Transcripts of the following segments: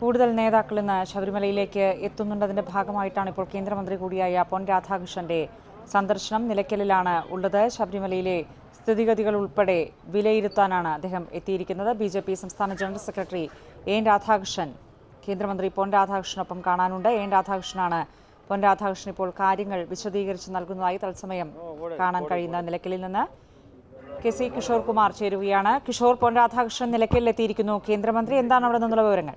കൂടുതൽ നേതാക്കൾ ഇന്ന് ശബരിമലയിലേക്ക് എത്തുന്നുണ്ടതിന്റെ ഭാഗമായിട്ടാണ് ഇപ്പോൾ കേന്ദ്രമന്ത്രി കൂടിയായ പൊൻ രാധാകൃഷ്ണന്റെ സന്ദർശനം. നിലയ്ക്കലിലാണ് ഉള്ളത്. ശബരിമലയിലെ സ്ഥിതിഗതികൾ ഉൾപ്പെടെ വിലയിരുത്താനാണ് അദ്ദേഹം എത്തിയിരിക്കുന്നത്. ബി ജെ പി സംസ്ഥാന ജനറൽ സെക്രട്ടറി എൻ രാധാകൃഷ്ണൻ കേന്ദ്രമന്ത്രി പൊൻ രാധാകൃഷ്ണനൊപ്പം കാണാനുണ്ട്. എൻ രാധാകൃഷ്ണനാണ് പൊൻ രാധാകൃഷ്ണൻ ഇപ്പോൾ കാര്യങ്ങൾ വിശദീകരിച്ച് നൽകുന്നതായി തത്സമയം കാണാൻ കഴിയുന്ന നിലയ്ക്കലിൽ നിന്ന്. കെ സി കിഷോർ കുമാർ ചേരുകയാണ്. കിഷോർ പൊൻ രാധാകൃഷ്ണൻ നിലയ്ക്കലിലെത്തിയിരിക്കുന്നു. കേന്ദ്രമന്ത്രി എന്താണ് അവിടെ നിന്നുള്ള വിവരങ്ങൾ?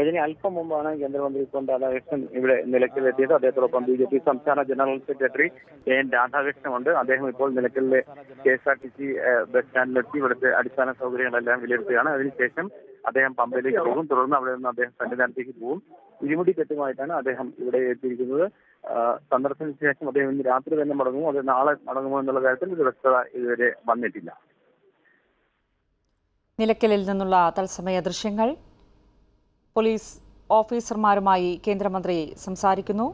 ഇതിന് അല്പം മുമ്പാണ് കേന്ദ്രമന്ത്രി പൊൻ രാധാകൃഷ്ണൻ ഇവിടെ നിലയ്ക്കലെത്തിയത്. അദ്ദേഹത്തോടൊപ്പം ബി ജെ പി സംസ്ഥാന ജനറൽ സെക്രട്ടറി എൻ രാധാകൃഷ്ണനുണ്ട് അദ്ദേഹം ഇപ്പോൾ നിലയ്ക്കലിലെ K S R T C bus സ്റ്റാൻഡിലെത്തി. ഇവിടുത്തെ അടിസ്ഥാന സൗകര്യങ്ങളെല്ലാം വിലയിരുത്തുകയാണ്. അതിനുശേഷം അദ്ദേഹം പമ്പയിലേക്ക് പോകും. തുടർന്ന് അവിടെ നിന്ന് അദ്ദേഹം സന്നിധാനത്തേക്ക് പോകും. ഇരുമുടി കെട്ടുമായിട്ടാണ് അദ്ദേഹം ഇവിടെ എത്തിയിരിക്കുന്നത്. സന്ദർശന ശേഷം അദ്ദേഹം ഇന്ന് രാത്രി തന്നെ മടങ്ങും. അത് നാളെ മടങ്ങുമോ എന്നുള്ള കാര്യത്തിൽ ഒരു വ്യക്തത ഇതുവരെ വന്നിട്ടില്ല. നിലയ്ക്കലിൽ നിന്നുള്ള തത്സമയ ദൃശ്യങ്ങൾ പോലീസ് ഓഫീസർമാരുമായി കേന്ദ്രമന്ത്രി സംസാരിക്കുന്നു.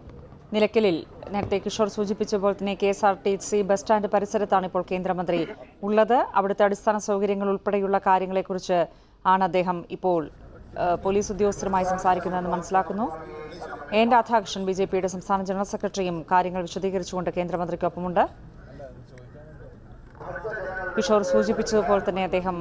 നിലയ്ക്കലിൽ നേരത്തെ കിഷോർ സൂചിപ്പിച്ചപ്പോൾ തന്നെ K S R T C bus stand പരിസരത്താണ് ഇപ്പോൾ കേന്ദ്രമന്ത്രി ഉള്ളത്. അവിടുത്തെ അടിസ്ഥാന സൗകര്യങ്ങൾ ഉൾപ്പെടെയുള്ള കാര്യങ്ങളെക്കുറിച്ച് ആണ് അദ്ദേഹം ഇപ്പോൾ പോലീസ് ഉദ്യോഗസ്ഥരുമായി സംസാരിക്കുന്നതെന്ന് മനസ്സിലാക്കുന്നു. എൻ രാധാകൃഷ്ണൻ ബി ജെ പിയുടെ സംസ്ഥാന ജനറൽ സെക്രട്ടറിയും കാര്യങ്ങൾ വിശദീകരിച്ചുകൊണ്ട് കേന്ദ്രമന്ത്രിക്കൊപ്പമുണ്ട്. കിഷോർ സൂചിപ്പിച്ചതുപോലെ തന്നെ അദ്ദേഹം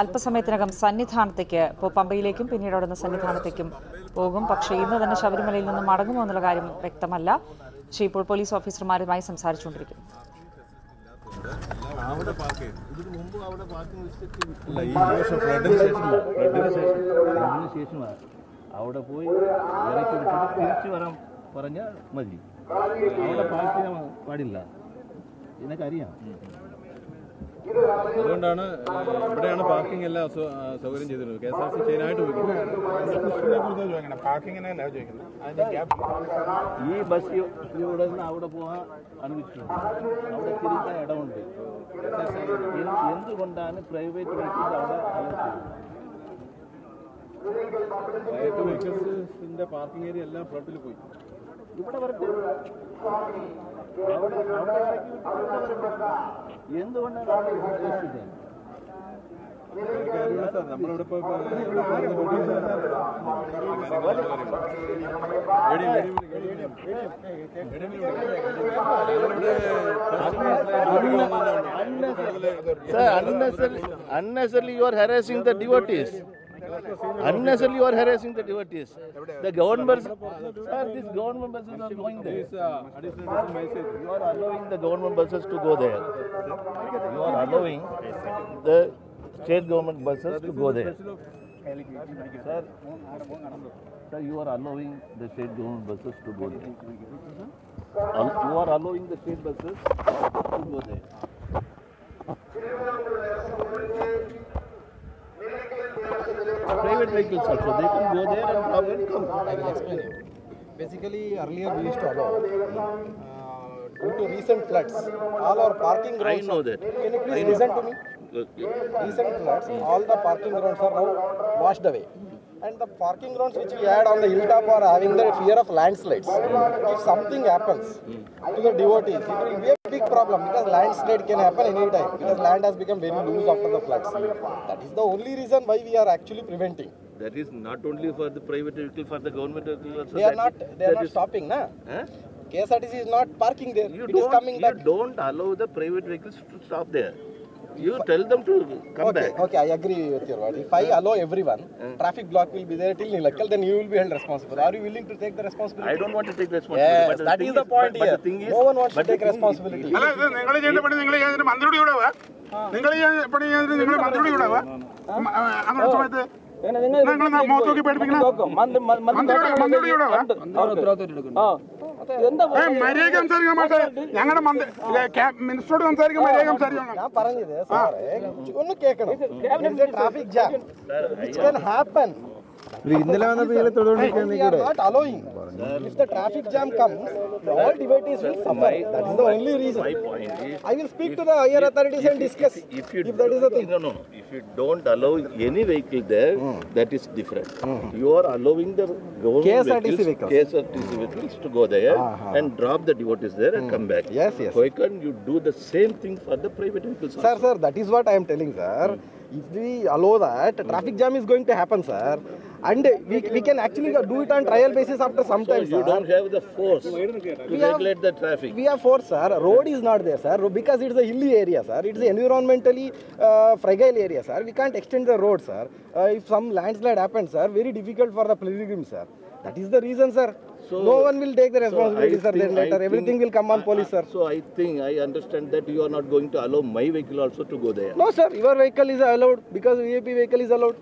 അല്പസമയത്തിനകം സന്നിധാനത്തേക്ക് ഇപ്പോൾ പമ്പയിലേക്കും പിന്നീട് അവിടെ നിന്ന് സന്നിധാനത്തേക്കും പോകും. പക്ഷേ ഇന്ന് തന്നെ ശബരിമലയിൽ നിന്ന് മടങ്ങുമോ എന്നുള്ള കാര്യം വ്യക്തമല്ല. പക്ഷേ ഇപ്പോൾ പോലീസ് ഓഫീസർമാരുമായി സംസാരിച്ചുകൊണ്ടിരിക്കുന്നു. അവിടെ പാർക്ക് ചെയ്തു ഇതിന് മുമ്പ് അവിടെ പാർക്കിംഗ് അതിന് അവിടെ പോയി ഇറക്കി വിട്ടിട്ട് തിരിച്ചു വരാൻ പറഞ്ഞാൽ മതി. അവിടെ പാർക്ക് ചെയ്യാൻ പാടില്ല. ഇതിനൊക്കറിയാം അതുകൊണ്ടാണ് ഇവിടെയാണ് പാർക്കിംഗ് എല്ലാം സൗകര്യം ചെയ്തിരുന്നത്. കെ എസ് ആർ സി ചെയിനായിട്ട് ഈ ബസ് ഇവിടെ നിന്ന് അവിടെ പോകാൻ അനുവദിച്ചിട്ടുണ്ട്. അവിടെ തിരിക്കാൻ ഇടമുണ്ട്. എന്ത് എന്തുകൊണ്ടാണ് പ്രൈവറ്റ് വെഹിക്കിൾസ് അവിടെ പ്രൈവറ്റ് വെഹിക്കിൾസിന്റെ പാർക്കിംഗ് ഏരിയ എല്ലാം ഫ്ലോട്ടിൽ പോയി. ഇവിടെ വരട്ടെ. അവിടെ അവിടെ ഇറക്കി വിട്ട് ഇവിടെ വരട്ടെ. എന്തുകൊണ്ടാണ് അവിടെ ഉദ്ദേശിച്ചത് എനിക്കറിയില്ല സാർ നമ്മളിവിടെ ഇപ്പോൾ ഇപ്പോൾ ഇവിടെ പോകുന്ന റോഡിൽ Sir, unnecessarily, unnecessarily you are harassing the devotees. Unnecessarily you are harassing the devotees. The government, sir, these government buses are going there. You are allowing the government buses to go there. You are allowing the state government buses to go there. Sir, sir, you are allowing the state government buses to go there. You are allowing the state buses to go there. Private vehicles also, they can go there and come and come. I will explain you. Basically, earlier we used to allow, uh, due to recent floods, all our parking grounds. I know that. Can you please listen to me? Okay. Recent floods, all the parking grounds are now washed away. And the parking grounds which we had on the hilltop are having the fear of landslides. If something happens to the devotees, it will be a big problem because landslide can happen anytime because land has become very loose after the floods. That is the only reason why we are actually preventing. That is not only for the private vehicle, for the government vehicle also. They are not, they are not is- stopping, na? Huh? KSRTC is not parking there. You it is coming you back. don't allow the private vehicles to stop there. You tell them to come Okay, back. okay, I agree with your word. If I allow everyone, traffic block will be there till Nilakal, then you will be held responsible. Are you willing to take the responsibility? I don't want to take responsibility. Yes, but the that thing is the point but, but here. the thing is, No one wants to but the take thing is- responsibility. അല്ല ഇത് നിങ്ങൾ ചെയ്യേണ്ട പണി നിങ്ങൾ ചെയ്തിട്ട് മന്ത്രിയുടെ കൂടെ വാ നിങ്ങൾ ഈ പണി ചെയ്തിട്ട് നിങ്ങൾ മന്ത്രിയുടെ കൂടെ വാ ഉം, ആ, അങ്ങനെ സമയത്ത് നിങ്ങൾ മുഖത്ത് നോക്കി പേടിപ്പിക്കണം മന്ത്രിയുടെ മന്ത്രിയുടെ കൂടെ മര്യാദ സംസാരിക്കാൻ ഞങ്ങളുടെ മിനിസ്റ്ററോട് സംസാരിക്കാൻ മര്യാദ സംസാരിക്കണം ഞാൻ പറഞ്ഞത് ഒന്ന് കേൾക്കണം. Traffic jam it happen ഇന്നലെ വന്നപ്പോ ഇയാളെ തൊടുകൊണ്ടിരിക്കാൻ we are not allowing if the traffic jam comes all devotees will suffer that is the only reason My point is, I will speak to the higher authorities and discuss if you if that is the thing No, no. If you don't allow any vehicle there, that is different. You are allowing the government KSRTC vehicles, vehicles. KSRTC vehicles to go there and drop the devotees there and come back. Yes, yes. Why can't you do the same thing for the private vehicles? Sir, also? sir, that is what I am telling, sir. If we allow that, traffic jam is going to happen, sir. And we, we can actually do it on trial basis after some So time, you sir. don't have the force to We have- regulate the traffic. We have force, sir. Road is not there, sir, because it's a hilly area, sir. It's an environmentally uh, fragile area, sir. We can't extend the road, sir. Uh, if some landslide happens, sir, very difficult for the pilgrims, sir. That is the reason, sir. So- no one will take the responsibility, I sir. Then think- I later, think- everything will come on police, sir. So I think I understand that you are not going to allow my vehicle also to go there. No, sir. Your vehicle is allowed because VIP vehicle is allowed.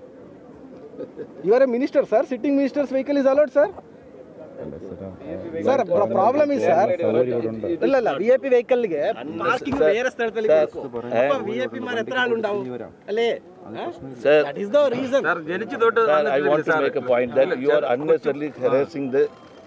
You are a minister, sir. Sitting minister's vehicle is allowed, sir. Sir problem ಇದೆ sir ಇಲ್ಲ ಇಲ್ಲ V I P ವೆಹಿಕಲ್ಗೆ parking ಬೇರೆ ಸ್ಥಳದಲ್ಲಿ V I P ಮಾರ್ ಎತ್ರ ആളുണ്ടാവും അല്ലേ Sir, that is the reason. Sir, I want to make a point that you are unnecessarily harassing the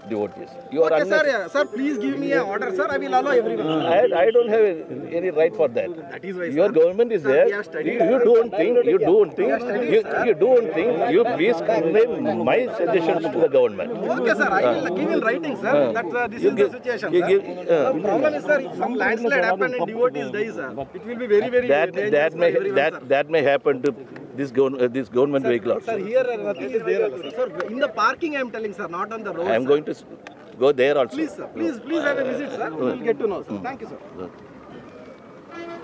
devotees. You are Okay, sir, yeah. Sir, please give me an order, sir. I will allow everyone. I, I don't have any right for that. That is why, Your sir. government is Sir, there. studied You, you do one thing. You do one thing. You, you do one thing. You please convey my suggestions to the government. Okay, sir. I will give in writing, sir. That uh, this You is give- the situation. you sir. give- uh, the problem is, sir, if some landslide happen and devotees die, sir, it will be very, very That dangerous that may everyone, that sir. that may happen to this govern, uh, this government vehicle Sir, also. here uh, nothing is there, sir. Sir, in the parking, I am telling, sir, not on the road. I am going to s- go there also. Please, sir. Please, please have a visit, sir. We will get to know, sir. Thank you, sir.